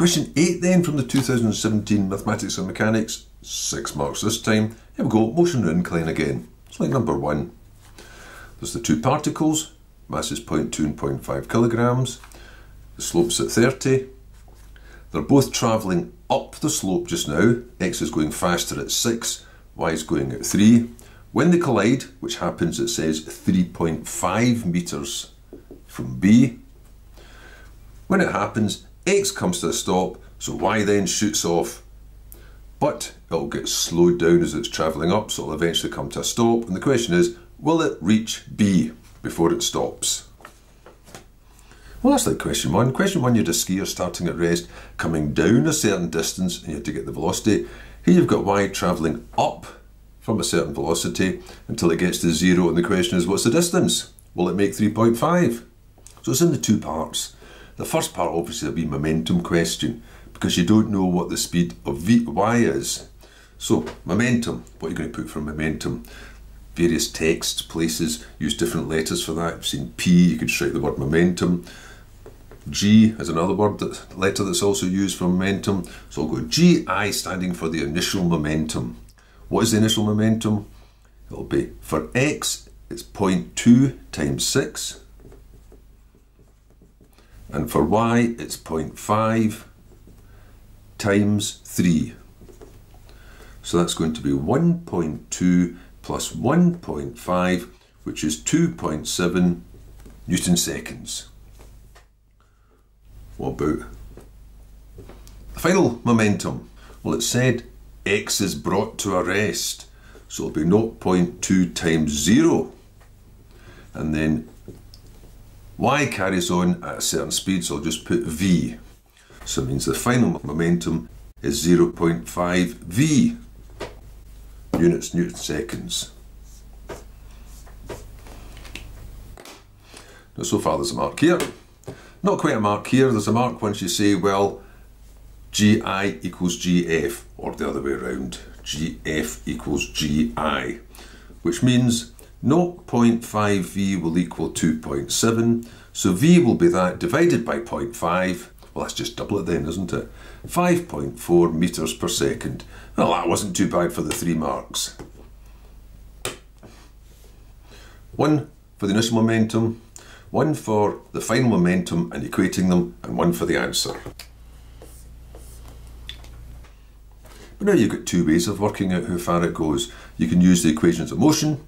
Question 8 then from the 2017 Mathematics and Mechanics, 6 marks this time. Here we go, motion and incline again. It's like number 1. There's the two particles, masses 0.2 and 0.5 kilograms. The slope's at 30. They're both travelling up the slope just now. X is going faster at 6, Y is going at 3. When they collide, which happens it says 3.5 metres from B, when it happens, X comes to a stop, so Y then shoots off, but it'll get slowed down as it's travelling up, so it'll eventually come to a stop, and the question is, will it reach B before it stops? Well, that's like question one. Question one, you had a skier starting at rest, coming down a certain distance, and you had to get the velocity. Here you've got y travelling up from a certain velocity until it gets to zero, and the question is, what's the distance? Will it make 3.5? So it's in the two parts. The first part obviously will be momentum question, because you don't know what the speed of v, y is. So, momentum, what are you going to put for momentum? Various texts, places use different letters for that. You've seen P, you could write the word momentum. G is another word that letter that's also used for momentum. So I'll go GI standing for the initial momentum. What is the initial momentum? It'll be for X it's 0.2 times 6 and for Y it's 0.5 times 3. So that's going to be 1.2 plus 1.5 which is 2.7 Newton seconds. What about the final momentum? Well, it said x is brought to a rest, so it'll be 0.2 times 0. And then y carries on at a certain speed, so I'll just put v. So it means the final momentum is 0.5 v units newton seconds. Now so far there's a mark here. Not quite a mark here, there's a mark once you say, well, GI equals GF, or the other way around, GF equals GI, which means 0.5V will equal 2.7, so V will be that divided by 0.5, well that's just double it then, isn't it? 5.4 metres per second. Well, that wasn't too bad for the three marks. One for the initial momentum, one for the final momentum and equating them, and one for the answer. But now you've got two ways of working out how far it goes. You can use the equations of motion,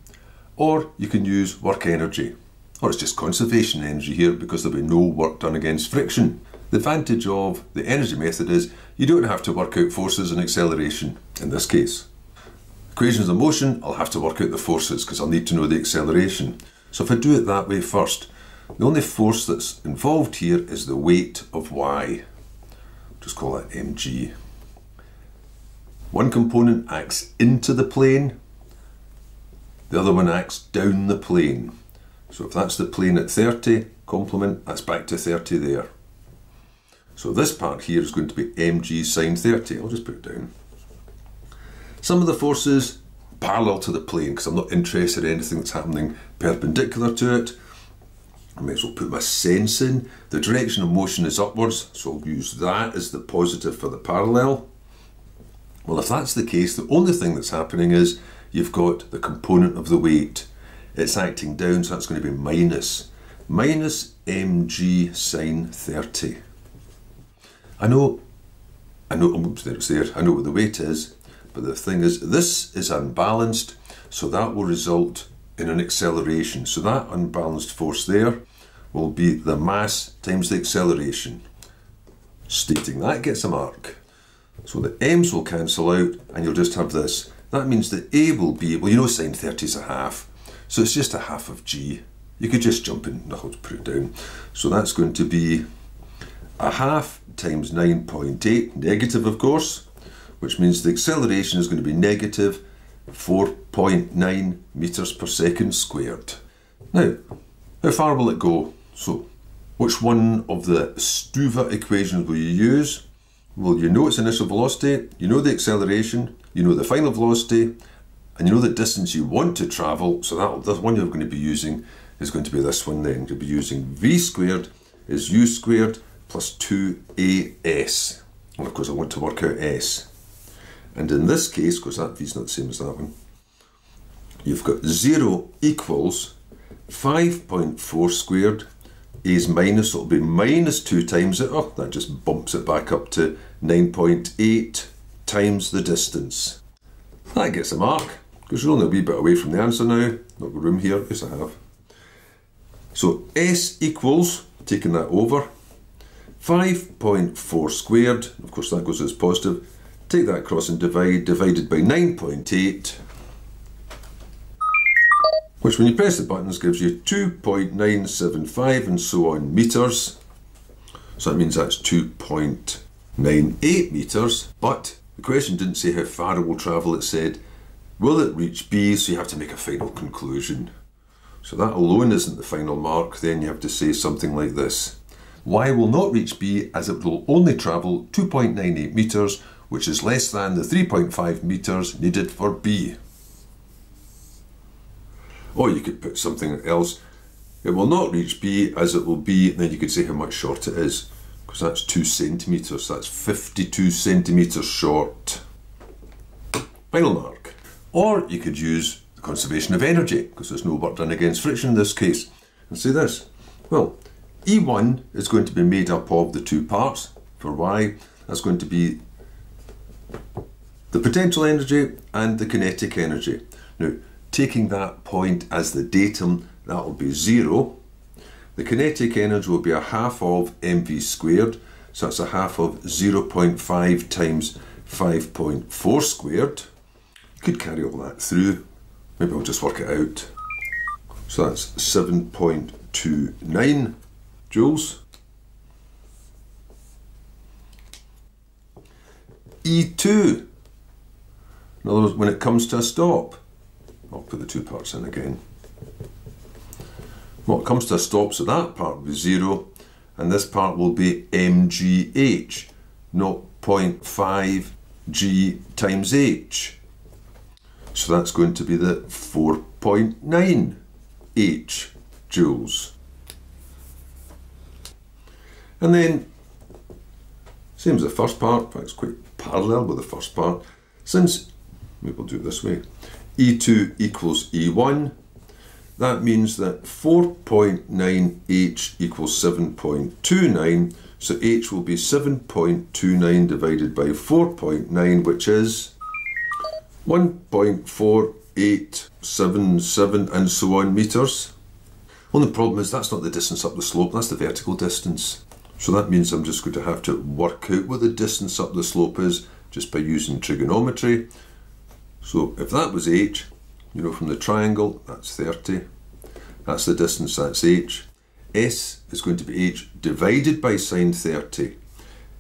or you can use work energy. Or it's just conservation energy here because there'll be no work done against friction. The advantage of the energy method is you don't have to work out forces and acceleration in this case. Equations of motion, I'll have to work out the forces because I'll need to know the acceleration. So if I do it that way first, the only force that's involved here is the weight of y. Just call that mg. One component acts into the plane, the other one acts down the plane. So if that's the plane at 30, complement, that's back to 30 there. So this part here is going to be mg sine 30. I'll just put it down. Some of the forces parallel to the plane because I'm not interested in anything that's happening perpendicular to it. I may as well put my sense in. The direction of motion is upwards, so I'll use that as the positive for the parallel. Well, if that's the case, the only thing that's happening is you've got the component of the weight. It's acting down, so that's going to be minus. Minus mg sine 30. I know, I know, oh, oops, there it's there. I know what the weight is, but the thing is, this is unbalanced, so that will result in an acceleration. So that unbalanced force there will be the mass times the acceleration. Stating that gets a mark. So the m's will cancel out and you'll just have this. That means that a will be, well you know sine 30 is a half, so it's just a half of g. You could just jump in, I'll put it down. So that's going to be a half times 9.8, negative of course, which means the acceleration is going to be negative 4.9 metres per second squared. Now, how far will it go? So, which one of the SUVAT equations will you use? Well, you know its initial velocity, you know the acceleration, you know the final velocity, and you know the distance you want to travel, so that the one you're going to be using is going to be this one then. You'll be using v squared is u squared plus 2AS. And of course I want to work out S. And in this case, because that V's not the same as that one, you've got 0 equals 5.4 squared is minus, so it'll be minus 2 times it up. That just bumps it back up to 9.8 times the distance. That gets a mark, because you're only a wee bit away from the answer now. Not got room here, yes I have. So S equals, taking that over, 5.4 squared, of course that goes as positive, take that across and divide, divided by 9.8, which when you press the buttons gives you 2.975 and so on metres. So that means that's 2.98 metres, but the question didn't say how far it will travel, it said, will it reach B, so you have to make a final conclusion. So that alone isn't the final mark, then you have to say something like this. Y will not reach B as it will only travel 2.98 metres, which is less than the 3.5 metres needed for B. Or you could put something else. It will not reach B as it will be, and then you could say how much short it is, because that's 2 centimetres, that's 52 centimetres short. Final mark. Or you could use the conservation of energy, because there's no work done against friction in this case, and say this. Well, E1 is going to be made up of the two parts for Y. That's going to be the potential energy and the kinetic energy. Now, taking that point as the datum, that will be zero. The kinetic energy will be a half of mv squared, so that's a half of 0.5 times 5.4 squared. Could carry all that through. Maybe I'll just work it out. So that's 7.29 joules. E2. In other words, when it comes to a stop, I'll put the two parts in again. When it comes to a stop, so that part will be zero, and this part will be mgh, not 0.5 g times h. So that's going to be the 4.9 h joules. And then, same as the first part, in fact it's quite parallel with the first part, since, maybe we'll do it this way, E2 equals E1, that means that 4.9h equals 7.29, so h will be 7.29 divided by 4.9, which is 1.4877 and so on metres. Only problem is that's not the distance up the slope, that's the vertical distance. So that means I'm just going to have to work out what the distance up the slope is just by using trigonometry. So if that was h, you know from the triangle, that's 30. That's the distance, that's h. S is going to be h divided by sine 30.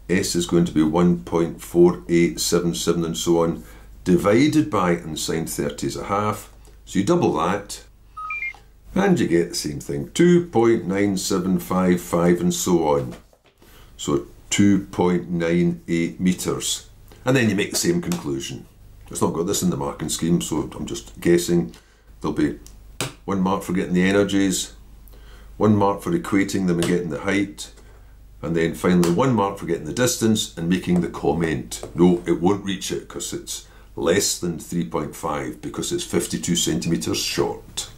S is going to be 1.4877 and so on, divided by, and sine 30 is a half. So you double that, and you get the same thing, 2.9755 and so on. So 2.98 metres. And then you make the same conclusion. It's not got this in the marking scheme, so I'm just guessing. There'll be one mark for getting the energies, one mark for equating them and getting the height, and then finally one mark for getting the distance and making the comment. No, it won't reach it because it's less than 3.5 because it's 52 centimetres short.